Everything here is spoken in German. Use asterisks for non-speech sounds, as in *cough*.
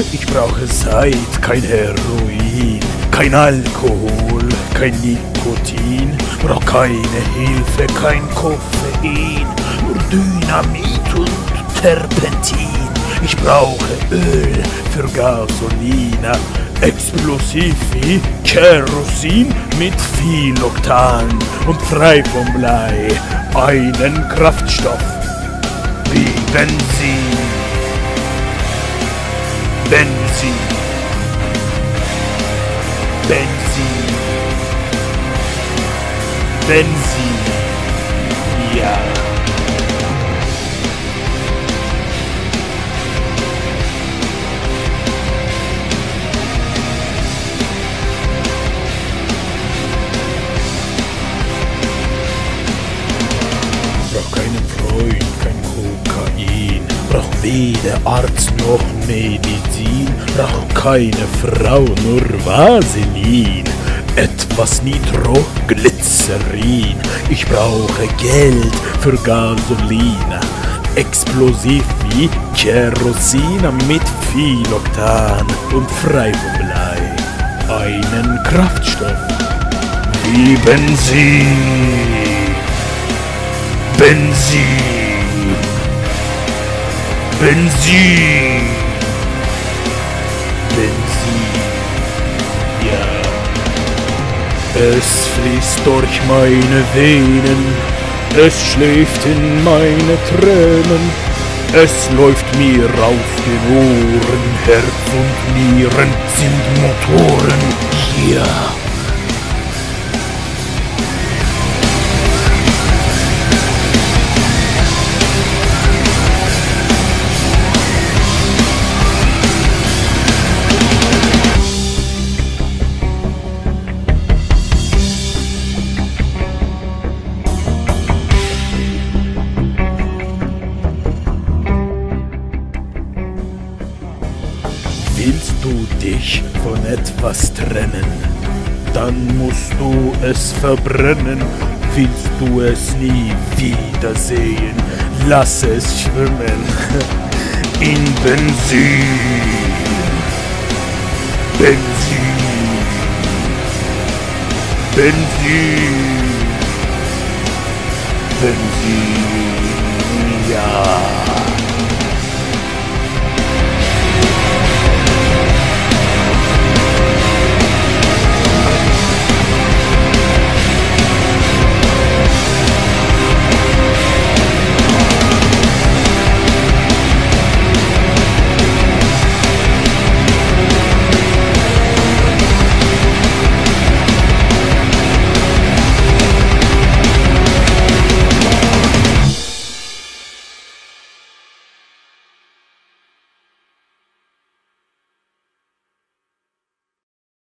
Ich brauche Zeit, kein Heroin, kein Alkohol, kein Nikotin, brauch keine Hilfe, kein Koffein, nur Dynamit und Terpentin. Ich brauche Öl für Gasolina, wie Kerosin mit viel Oktan und frei vom Blei. Einen Kraftstoff wie Benzin. Benzin. Benzin. Benzin. Ja. Brauch keinen Freund, kein Kokain. Brauch weder Arzt noch Medizin. Brauch keine Frau, nur Vaseline. Etwas Nitroglycerin. Ich brauche Geld für Gasolina. Explosiv wie Kerosin mit viel Oktan und frei vom Blei. Einen Kraftstoff wie. Benzin. Benzin. Benzin. Es fließt durch meine Venen. Es schläft in meine Tränen. Es läuft mir auf den Ohren. Herz und Nieren sind Motoren. Ja. Willst du dich von etwas trennen, dann musst du es verbrennen. Willst du es nie wiedersehen, lass es schwimmen *laughs* in Benzin. Benzin. Benzin. Benzin. Ja.